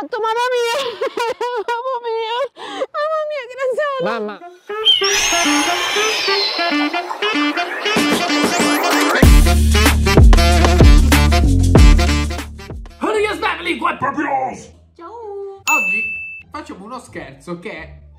fatto, mamma mia! mamma mia! Mamma mia, graziano! Hurry what Ciao! Oggi facciamo uno scherzo che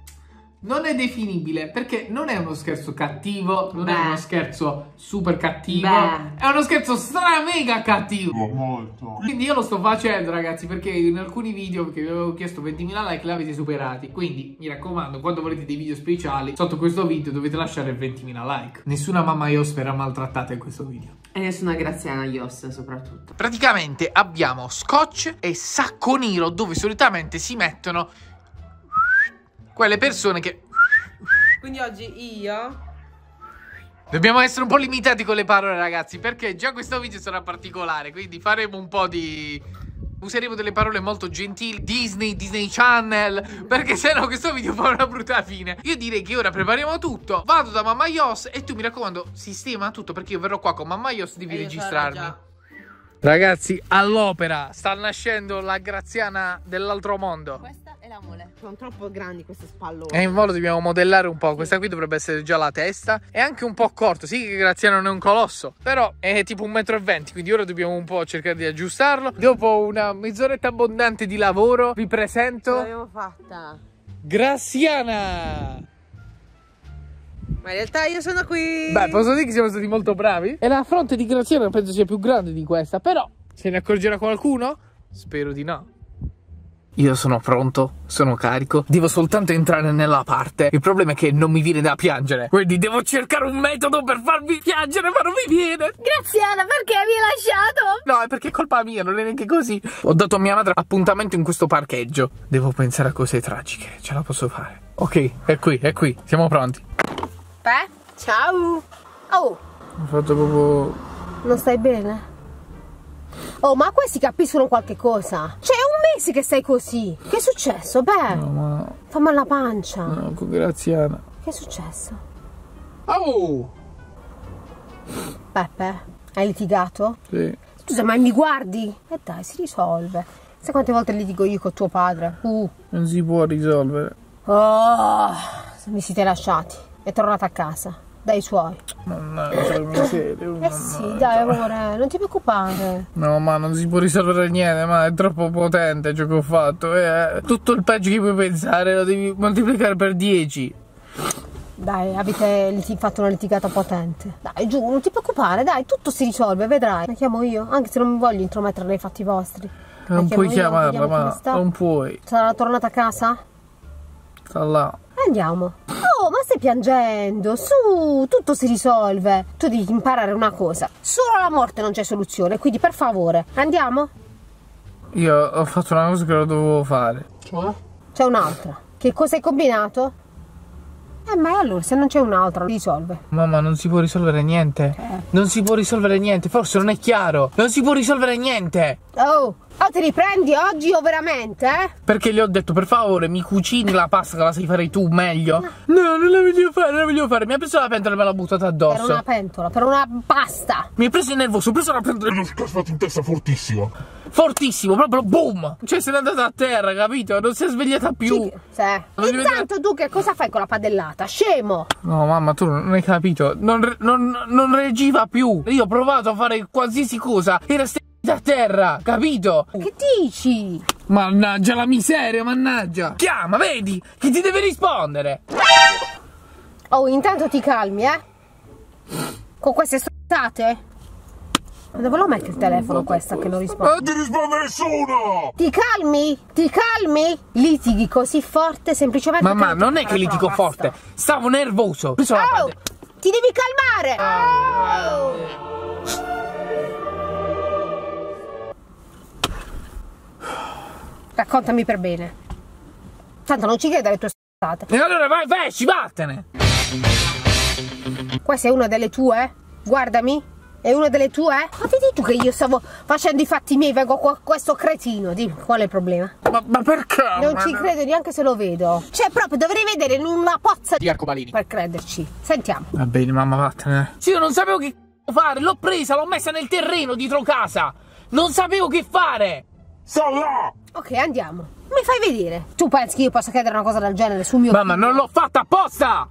non è definibile perché non è uno scherzo cattivo, non è Beh. uno scherzo super cattivo, Beh. è uno scherzo stra mega cattivo. Molto. Quindi io lo sto facendo ragazzi perché in alcuni video che vi avevo chiesto 20.000 like li avete superati Quindi mi raccomando quando volete dei video speciali sotto questo video dovete lasciare 20.000 like Nessuna mamma Ios verrà maltrattata in questo video E nessuna Graziana Ios soprattutto. Praticamente abbiamo scotch e sacco nero dove solitamente si mettono quelle persone che... Quindi oggi io... Dobbiamo essere un po' limitati con le parole ragazzi perché già questo video sarà particolare quindi faremo un po' di... Useremo delle parole molto gentili Disney, Disney Channel Perché sennò questo video fa una brutta fine Io direi che ora prepariamo tutto Vado da Mamma Yos E tu mi raccomando sistema tutto Perché io verrò qua con Mamma Yos Devi E io registrarmi. Ragazzi all'opera Sta nascendo la graziana dell'altro mondo Questa è la mole. Sono troppo grandi queste spallone. E in volo dobbiamo modellare un po'. Questa qui dovrebbe essere già la testa. È anche un po' corto. Sì, che Graziano non è un colosso. Però è tipo un metro e venti. Quindi ora dobbiamo un po' cercare di aggiustarlo. Dopo una mezz'oretta abbondante di lavoro, vi presento l'abbiamo fatta. Graziana. Ma in realtà io sono qui. Beh, posso dire che siamo stati molto bravi. E la fronte di Graziana penso sia più grande di questa. Però, se ne accorgerà qualcuno? Spero di no. Io sono pronto, sono carico, devo soltanto entrare nella parte. Il problema è che non mi viene da piangere. Quindi devo cercare un metodo per farvi piangere, ma non mi viene. Graziana, perché mi hai lasciato? No, è perché è colpa mia, non è neanche così. Ho dato a mia madre appuntamento in questo parcheggio. Devo pensare a cose tragiche, ce la posso fare. Ok, è qui, è qui, siamo pronti. Beh, ciao. Oh, Ho fatto proprio non stai bene? Oh, ma questi capiscono qualche cosa. C'è un mese che stai così. Che è successo? Beh, No, ma fa male la pancia. no, con Graziana. Che è successo? Oh! Peppe, hai litigato? Sì. Scusa, ma mi guardi? E dai, si risolve. Sai quante volte litigo io con tuo padre? Uh. Non si può risolvere. Oh, vi siete lasciati. È tornata a casa. Dai suoi. Mannaggia, miseria. Eh sì, dai amore, non ti preoccupare. No, ma non si può risolvere niente, ma è troppo potente ciò che ho fatto. Eh, tutto il peggio che puoi pensare lo devi moltiplicare per 10. Dai, avete fatto una litigata potente. Dai, giù, non ti preoccupare, dai, tutto si risolve, vedrai. La chiamo io, anche se non mi voglio intromettere nei fatti vostri. La Non puoi io, chiamarla, ma non puoi. Sarà tornata a casa? Sta là. Andiamo. Stai piangendo? Su, tutto si risolve. Tu devi imparare una cosa. Solo la morte non c'è soluzione, quindi per favore, andiamo? Io ho fatto una cosa che lo dovevo fare. C'è un'altra. Che cosa hai combinato? Eh, ma allora, se non c'è un'altra, risolve. Mamma, non si può risolvere niente. Non si può risolvere niente. Forse non è chiaro. Non si può risolvere niente. Oh, oh, ti riprendi oggi o veramente, eh? Perché le ho detto, per favore, mi cucini la pasta che la sai fare tu meglio. No, non la voglio fare, non la voglio fare. Mi ha preso la pentola e me l'ha buttata Per addosso. una pentola, per una pasta. Mi ha preso il nervoso, ho preso la pentola. E lo scassato in testa fortissimo. Fortissimo, proprio boom! Cioè, se n'è andata a terra, capito? Non si è svegliata più. Sì, sì. Intanto tu che cosa fai con la padellata? Scemo! No, mamma, tu non hai capito. Non, non, non reagiva più. Io ho provato a fare qualsiasi cosa. Era stata a terra, capito? Che dici? Mannaggia la miseria, mannaggia. Chiama, vedi? Che ti deve rispondere. Oh, intanto ti calmi, eh? Con queste stronzate? Ma dove lo metti il telefono questa che non risponde? Non ti risponde nessuno! Ti calmi? Ti calmi? Litighi così forte semplicemente Mamma, non è che litigo una pasta. forte. Stavo nervoso. Oh, ti devi calmare! Oh. Raccontami per bene. Tanto non ci credo alle tue state. E allora vai, vai, esci, vattene. Questa è una delle tue? Guardami. È una delle tue? Ma vedi tu che io stavo facendo i fatti miei, vengo qua questo cretino. Dimmi, qual è il problema? Ma, ma perché? Non Ma- ci credo neanche se lo vedo. Cioè, proprio dovrei vedere in una pozza Di arcobalini. per crederci. Sentiamo. Va bene, mamma, vattene. Sì, io non sapevo che c***o fare. L'ho presa, l'ho messa nel terreno dietro casa. Non sapevo che fare. Sta là! Ok, andiamo. Mi fai vedere. Tu pensi che io possa chiedere una cosa del genere sul mio Mamma, non l'ho fatta apposta!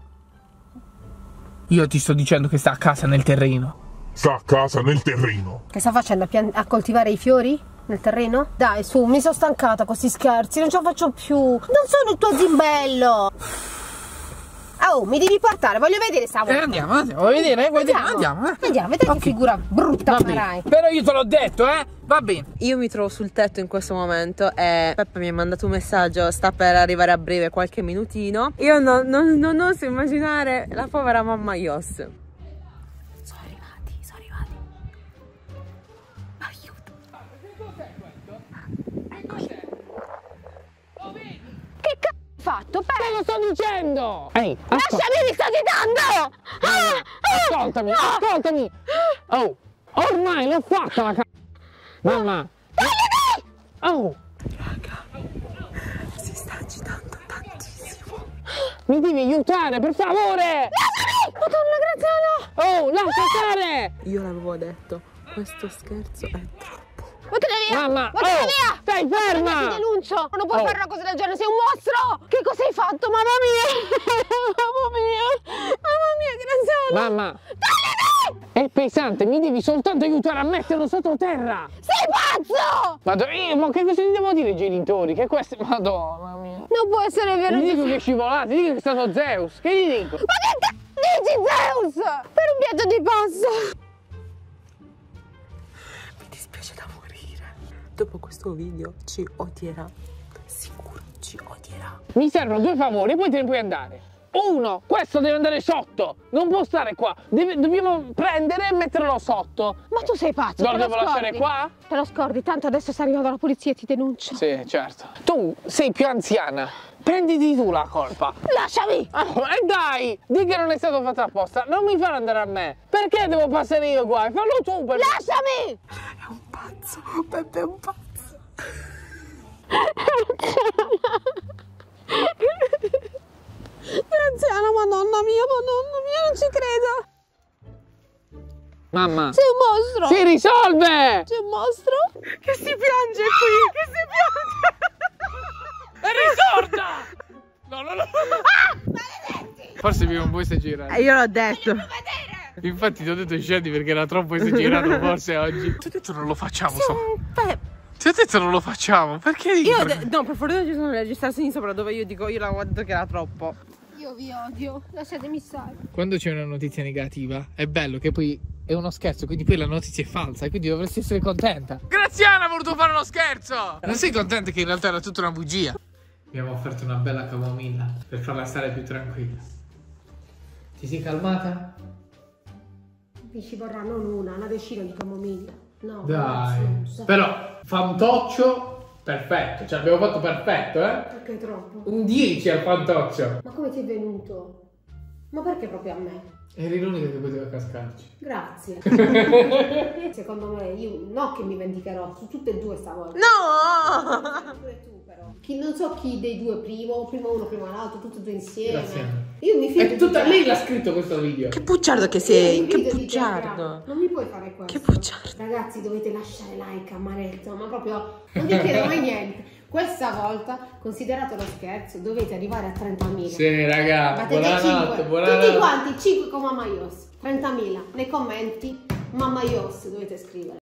Io ti sto dicendo che sta a casa nel terreno. Sta a casa nel terreno. Che sta facendo? A, pian- a coltivare i fiori? Nel terreno? Dai, su, mi sono stancata con questi scherzi, non ce la faccio più. Non sono il tuo zimbello. Oh, mi devi portare, voglio vedere sta Eh, volta. andiamo, andiamo, vuoi vedere? Vuoi vedere? Andiamo, eh. Andiamo, vedrai Ok. che figura brutta farai. Però io te l'ho detto, eh? Va bene. Io mi trovo sul tetto in questo momento e Peppe mi ha mandato un messaggio, sta per arrivare a breve qualche minutino. Io non, non, non oso immaginare la povera mamma Ios. Fatto? Te lo sto dicendo! Ehi, Lasciami, mi sto gridando! ascoltami, ascoltami! Oh, ormai l'ho fatta la c***a! Mamma! Oh, Si sta agitando tantissimo. mi devi aiutare, per favore! Madonna Graziano! Oh, lascia stare! Io l'avevo detto, questo scherzo è troppo. Via! Mamma, Vattene oh, via! stai Ti ferma! denuncio! Non puoi Oh. fare una cosa del genere, sei un mostro! Che cosa hai fatto? Mamma mia! Mamma mia! Mamma mia, Graziano! Mamma! È pesante, mi devi soltanto aiutare a metterlo sottoterra! Sei pazzo! Madonna, eh, ma che cosa gli devo dire ai genitori? Che questo... Madonna mia! Non può essere vero! Gli che- dico che è scivolato, gli dico che è stato Zeus, che gli dico? Ma che c***o dici Zeus? Per un piatto di pasta! Dopo questo video ci odierà. Sicuro ci odierà. Mi servono due favori, poi te ne puoi andare. Uno, questo deve andare sotto, non può stare qua, Deve- dobbiamo prendere e metterlo sotto. Ma tu sei pazzo! Lo devo lasciare qua? Te lo scordi, tanto adesso sta arrivando la polizia e ti denuncio. Sì, certo. Tu sei più anziana, prenditi tu la colpa. Lasciami! Oh, e dai, di che non è stato fatto apposta, non mi fare andare a me. Perché devo passare io qua? Fallo tu per Lasciami! È un pazzo. Peppe è un pazzo. Graziano, madonna mia, madonna mia, non ci credo! Mamma, Sei un mostro! si risolve! Sei un mostro? Che si piange qui. Che si piange. È risorta! No, no, no. Forse prima o poi si gira. Eh, io l'ho detto. Infatti ti ho detto scendi perché era troppo esagerato forse oggi. Ti ho detto non lo facciamo, so. Ti ho detto non lo facciamo. Perché? Io no, per fortuna ci sono le registrazioni sopra dove io dico io l'avevo detto che era troppo. Io vi odio, lasciatemi stare. Quando c'è una notizia negativa è bello che poi è uno scherzo, quindi poi la notizia è falsa e quindi dovresti essere contenta. Graziana ha voluto fare uno scherzo! Non sei contenta che in realtà era tutta una bugia? Abbiamo offerto una bella camomilla per farla stare più tranquilla. Ti sei calmata? Mi ci vorrà non una, una decina di camomilla. No, Dai. grazie. Però fantoccio perfetto, cioè abbiamo fatto perfetto, eh? Perché troppo? Un 10 al fantoccio. Ma come ti è venuto? Ma perché proprio a me? Eri l'unica che poteva cascarci. Grazie. Secondo me, io no che mi vendicherò su tutte e due stavolta. No! Pure tu. Chi, non so chi dei due primo, prima uno, prima l'altro, tutti e due insieme. Grazie. Io mi fido È tutta lei l'ha scritto questo video. Che bugiardo che sei. Che bugiardo. Non mi puoi fare questo. Che bugiardo. Ragazzi, dovete lasciare like, amaretto, ma proprio non vi chiedo mai niente. Questa volta, considerato lo scherzo, dovete arrivare a 30.000. Sì, raga, buonanotte, 5. Tutti buonanotte. quanti 5 con Mamma Ios. 30.000. Nei commenti Mamma Ios dovete scrivere.